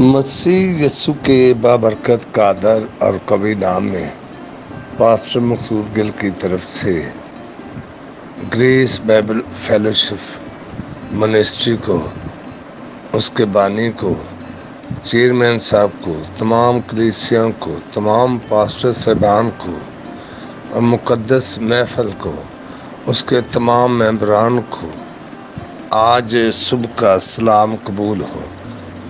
मसीह यस्सु के बाबरकत, कादर और कवि नाम में पास्टर मकसूद गिल की तरफ़ से ग्रेस बाइबल फेलोशिप मिनिस्ट्री को, उसके बानी को, चेयरमैन साहब को, तमाम कलीसियों को, तमाम पास्टर साहबान को और मुक़दस महफल को, उसके तमाम मेम्बरान को आज सुबह का सलाम कबूल हो।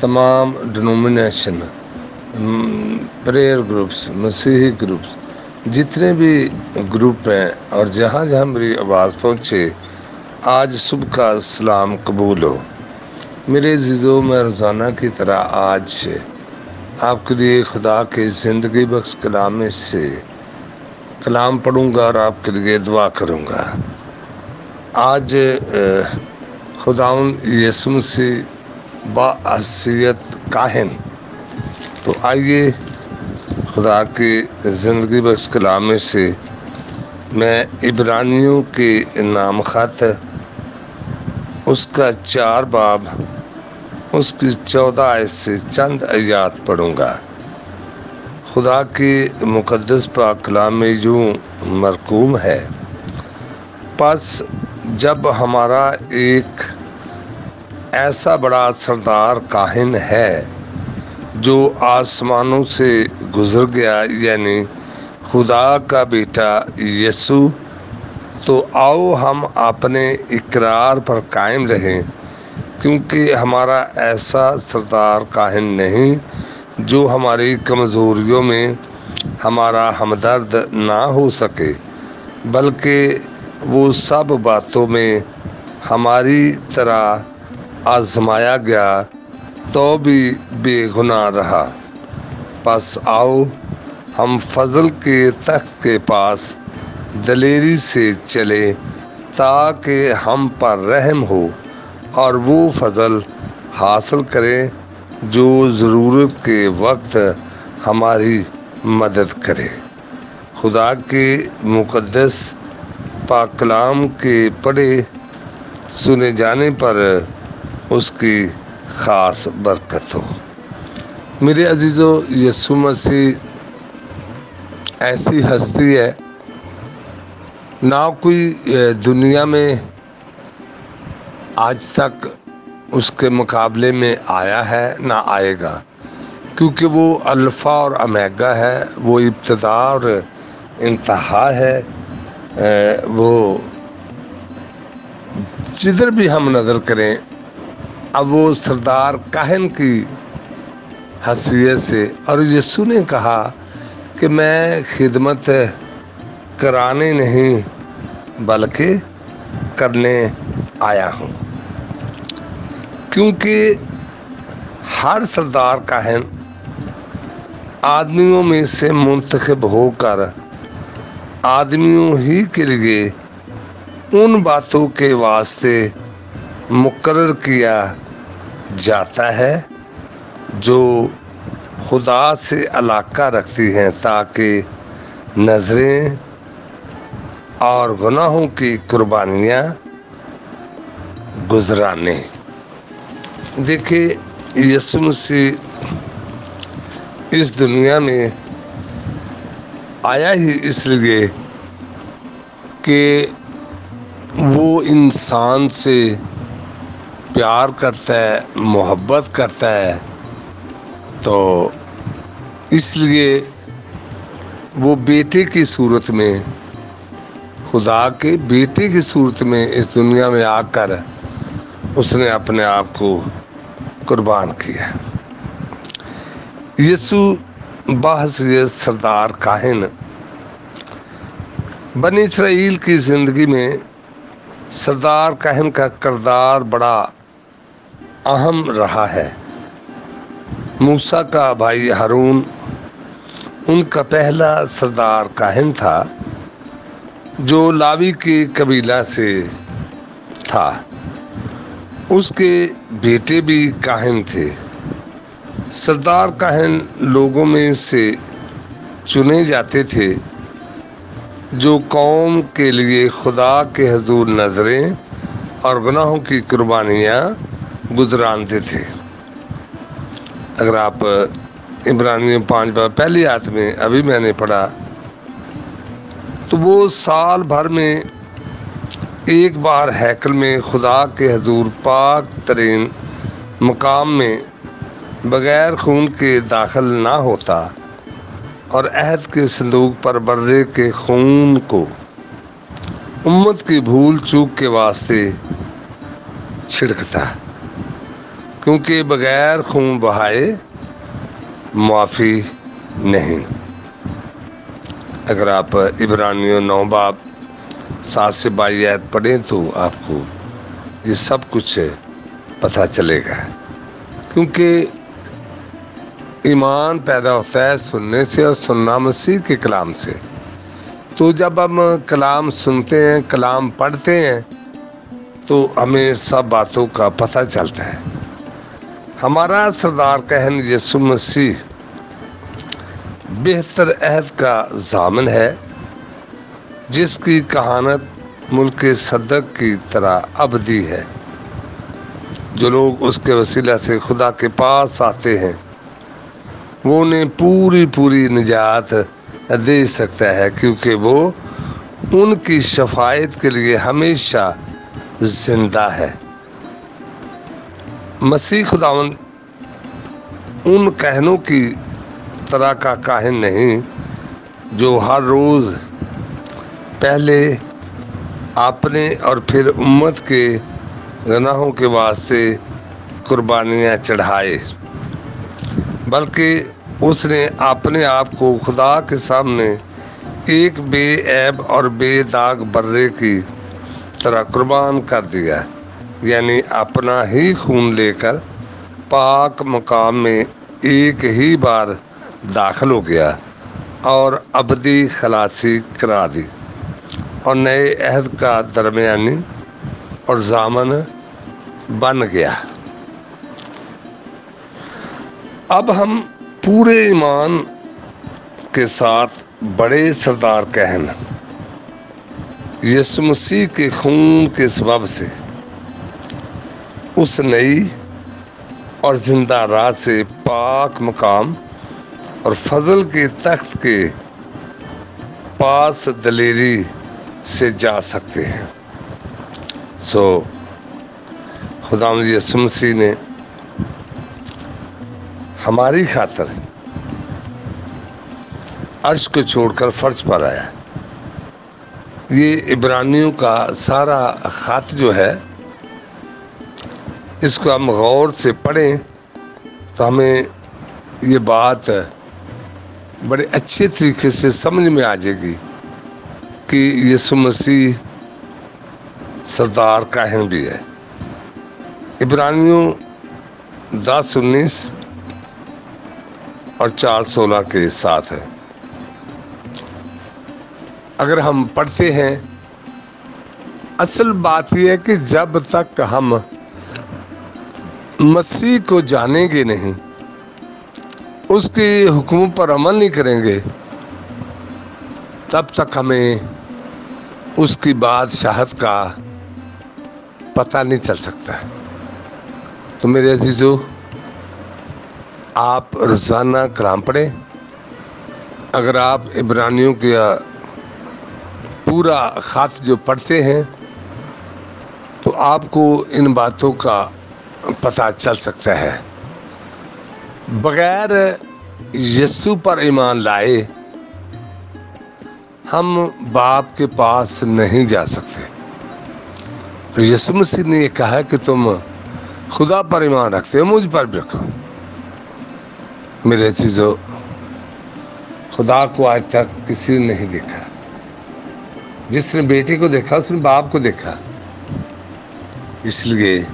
तमाम डिनोमिनेशन प्रेयर ग्रुप्स मसीही ग्रुप्स जितने भी ग्रुप हैं और जहाँ जहाँ मेरी आवाज़ पहुँचे, आज सुबह का सलाम कबूल हो। मेरे जीजो में रोज़ाना की तरह आज से आपके लिए खुदा के ज़िंदगी बख्श कलाम से कलाम पढ़ूँगा और आपके लिए दुआ करूँगा। आज खुदाउन यसुम से बासीत काहिन। तो आइए खुदा की ज़िंदगी बख्श कलाम से मैं इब्रानियों के नाम खत उसका चार बाब, उसकी चौदह आयत से चंद आयात पढ़ूँगा। खुदा के मुकद्दस पाक कलाम यूँ मरकूम है बस जब हमारा एक ऐसा बड़ा सरदार काहिन है जो आसमानों से गुज़र गया, यानी खुदा का बेटा यसु तो आओ हम अपने इकरार पर कायम रहें, क्योंकि हमारा ऐसा सरदार काहिन नहीं जो हमारी कमज़ोरियों में हमारा हमदर्द ना हो सके, बल्कि वो सब बातों में हमारी तरह आजमाया गया तो भी बेगुनाह रहा। बस आओ, हम फजल के तख्त के पास दलेरी से चले, ताकि हम पर रहम हो और वो फजल हासिल करें जो ज़रूरत के वक्त हमारी मदद करे। खुदा के मुक़दस पाक कलाम के पढ़े, सुने जाने पर उसकी ख़ास बरकत हो। मेरे अजीज़ो यसु मसीह ऐसी हस्ती है, ना कोई दुनिया में आज तक उसके मुकाबले में आया है, ना आएगा। क्योंकि वो अल्फ़ा और अमेगा है, वो इब्तदा और इंतहा है वो जिधर भी हम नज़र करें अब वो सरदार काहन की हसीियत से, और यीशु ने कहा कि मैं खिदमत कराने नहीं, बल्कि करने आया हूँ। क्योंकि हर सरदार काहन आदमियों में से मुंतखब होकर, आदमियों ही के लिए उन बातों के वास्ते मुकर किया जाता है, जो खुदा से अलाका रखती हैं ताकि नज़रें और गुनाहों की कुर्बानियाँ गुजराने। देखिए यसु मसीह इस दुनिया में आया ही इसलिए कि वो इंसान से प्यार करता है, मोहब्बत करता है तो इसलिए वो बेटे की सूरत में, खुदा के बेटे की सूरत में इस दुनिया में आकर उसने अपने आप को कुर्बान किया। यसु बाहसीत सरदार काहिन, बनी इसराइल की ज़िंदगी में सरदार काहिन का करदार बड़ा अहम रहा है। मूसा का भाई हारून, उनका पहला सरदार काहिन था, जो लावी के कबीला से था। उसके बेटे भी काहिन थे। सरदार काहिन लोगों में से चुने जाते थे, जो कौम के लिए खुदा के हजूर नज़रें और गुनाहों की कुर्बानियाँ गुजरानते थे अगर आप इब्रानी पाँच बार पहली आयत में अभी मैंने पढ़ा तो वो साल भर में एक बार हैकल में खुदा के हजूर पाक तरीन मकाम में बग़ैर खून के दाखिल ना होता और अहद के संदूक पर बर्रे के खून को उम्मत की भूल चूक के वास्ते छिड़कता। क्योंकि बग़ैर खून बहाए माफ़ी नहीं। अगर आप इब्रानियों नौ बाब सात से बाई आयत पढ़ें तो आपको ये सब कुछ पता चलेगा। क्योंकि ईमान पैदा होता है सुनने से और सुनना मसीह के कलाम से। तो जब हम कलाम सुनते हैं, कलाम पढ़ते हैं तो हमें सब बातों का पता चलता है। हमारा सरदार कहन यसु मसीह बेहतर अहद का जामन है, जिसकी कहानत मुल्क सदक की तरह अबदी है। जो लोग उसके वसीला से खुदा के पास आते हैं, वो उन्हें पूरी पूरी निजात दे सकता है, क्योंकि वो उनकी शफायत के लिए हमेशा ज़िंदा है। मसीह खुदावन, उन कहनों की तरह का काहिन नहीं, जो हर रोज़ पहले अपने और फिर उम्मत के गनाहों के वास्ते कुर्बानियाँ चढ़ाए, बल्कि उसने अपने आप को खुदा के सामने एक बेऐब और बेदाग बर्रे की तरह कुर्बान कर दिया। यानी अपना ही खून लेकर पाक मकाम में एक ही बार दाखिल हो गया और अबदी खलासी करा दी। और नए अहद का दरमियानी और जामन बन गया। अब हम पूरे ईमान के साथ बड़े सरदार कहन यसु मसीह के खून के सबब से उस नई और ज़िंदा रात से पाक मकाम और फजल के तख्त के पास दलेरी से जा सकते हैं। सो खुदा यसु मसीह ने हमारी खातर अर्श को छोड़कर फ़र्ज़ पर आया। ये इब्रानियों का सारा ख़त जो है इसको हम गौर से पढ़ें तो हमें ये बात बड़े अच्छे तरीके से समझ में आ जाएगी कि यीशु मसीह सरदार काहिन भी है। इब्रानियों दस उन्नीस और चार सोलह के साथ है। अगर हम पढ़ते हैं, असल बात यह है कि जब तक हम मसीह को जानेंगे नहीं, उसके हुक्मों पर अमल नहीं करेंगे, तब तक हमें उसकी बादशाहत का पता नहीं चल सकता। तो मेरे अजीज़ों, आप रोज़ाना कलाम पढ़ें। अगर आप इब्रानियों का पूरा ख़ात जो पढ़ते हैं तो आपको इन बातों का पता चल सकता है। बग़ैर यस्सु पर ईमान लाए, हम बाप के पास नहीं जा सकते। यीशु मसीह ने यह कहा कि तुम खुदा पर ईमान रखते हो, मुझ पर भी रखो। मेरे चीज़ों, खुदा को आज तक किसी ने नहीं देखा। जिसने बेटे को देखा, उसने बाप को देखा। इसलिए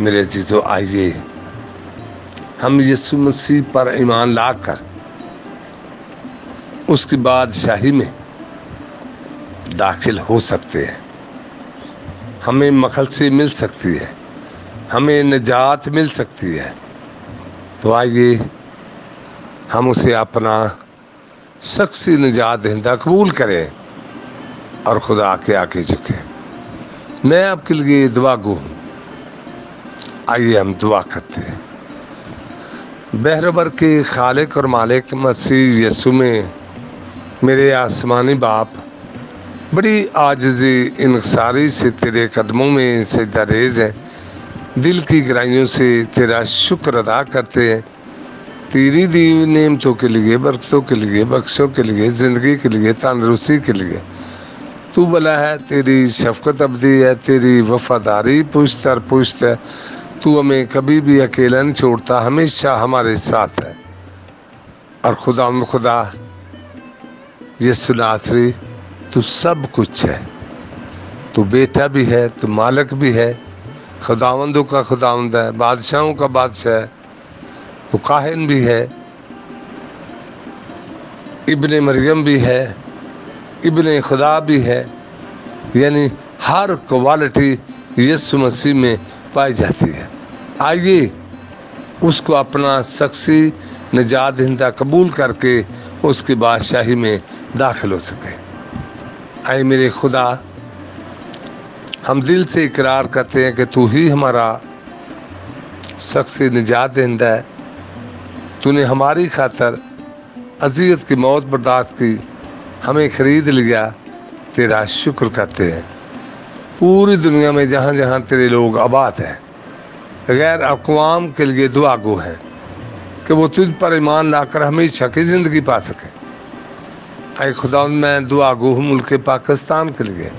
मेरे चीज़ों आइए। हम यीशु मसीह पर ईमान लाकर, उसकी बादशाही में दाखिल हो सकते हैं। हमें मखल से मिल सकती है, हमें निजात मिल सकती है। तो आइए, हम उसे अपना शख्सी निजात दहिंदा कबूल करें और खुदा के आके झुके। मैं आपके लिए दुआ गो हूँ आइए हम दुआ करते हैं। बहरबर के खालिक और मालिक मसीह यसु में मेरे आसमानी बाप, बड़ी आजजी इनसारी से तेरे कदमों में से दरेज है। दिल की गहराइयों से तेरा शुक्र अदा करते हैं। तेरी दी नेमतों के लिए, बरकतों के लिए, बख्शों के लिए, ज़िंदगी के लिए, तंदरुस्ती के लिए। तू भला है, तेरी शफकत अबदी है, तेरी वफादारी पुश्त दर पुश्त है। तू हमें कभी भी अकेला नहीं छोड़ता, हमेशा हमारे साथ है। और खुदा खुदा ये सुनासरी तू सब कुछ है। तू बेटा भी है, तू मालक भी है, खुदावंदों का खुदावंद है, बादशाहों का बादशाह है तो काहिन भी है, इबन मरियम भी है, इबन खुदा भी है। यानी हर क्वालिटी यीशु मसीह में पाई जाती है। आइए उसको अपना शख्सी निजात दहिंदा कबूल करके उसकी बादशाही में दाखिल हो सके। आए मेरे खुदा, हम दिल से इकरार करते हैं कि तू ही हमारा शख्सी निजात दहिंदा है। तूने हमारी खातर अजियत की मौत बर्दाश्त की, हमें ख़रीद लिया, तेरा शुक्र करते हैं। पूरी दुनिया में जहाँ जहाँ तेरे लोग आबाद हैं, गैर अकवाम के लिए दुआ गो हैं कि वो तुझ पर ईमान लाकर हमेशा की ज़िंदगी पा सकें। आए खुदा, मैं दुआ गो हूँ मुल्क पाकिस्तान के लिए।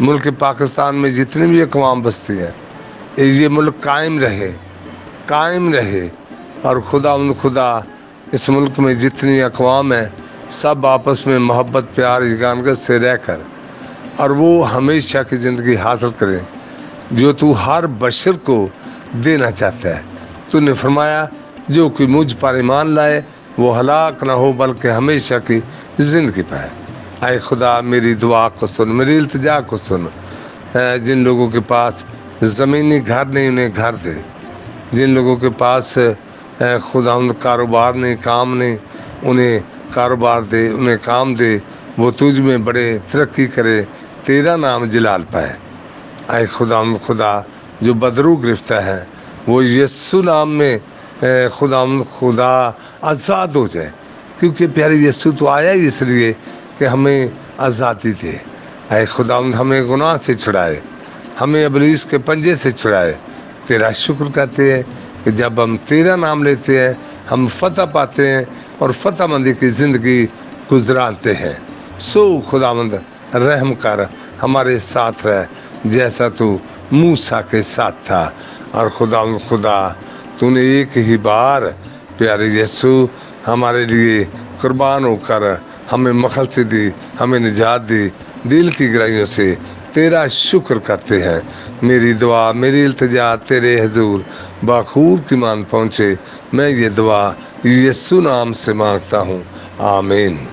मुल्क पाकिस्तान में जितनी भी अकवाम बसती हैं, ये मुल्क कायम रहे कायम रहे। और खुदा, उन खुदा, इस मुल्क में जितनी अकवाम है, सब आपस में मोहब्बत, प्यार यगानगत से रहकर और वो हमेशा की ज़िंदगी हासिल करें, जो तू हर बशर को देना चाहता है। तूने फरमाया, जो कि मुझ पर ईमान लाए, वो हलाक ना हो, बल्कि हमेशा की ज़िंदगी पाए आए खुदा, मेरी दुआ को सुन, मेरी इल्तजा को सुन। जिन लोगों के पास ज़मीनी घर नहीं, उन्हें घर दे। जिन लोगों के पास खुदा कारोबार नहीं, काम नहीं, उन्हें कारोबार दे, उन्हें काम दे, वो तुझ में बड़े तरक्की करे तेरा नाम जलाल पाए। आए खुदा खुदा, जो बदरू गिरफ्ता है, वो यस्सु नाम में खुदा खुदा आज़ाद हो जाए। क्योंकि प्यारे यस्सु तो आया ही इसलिए कि हमें आज़ादी दे। आए खुदा हमें गुनाह से छुड़ाए। हमें अबलीस के पंजे से छुड़ाए। तेरा शुक्र करते हैं कि जब हम तेरा नाम लेते हैं, हम फतह पाते हैं और फतह मंदी की ज़िंदगी गुजराते हैं। सो खुदामंद रहम कर, हमारे साथ रह, जैसा तू मूसा के साथ था। और खुदा खुदा, तूने एक ही बार, प्यारे यीशु, हमारे लिए कुर्बान होकर हमें मखल से दी, हमें निजात दी, दिल की गहराइयों से तेरा शुक्र करते हैं। मेरी दुआ, मेरी इल्तजा तेरे हजूर, बाखूर की मान पहुँचे। मैं ये दुआ यस्सु नाम से माँगता हूँ। आमीन।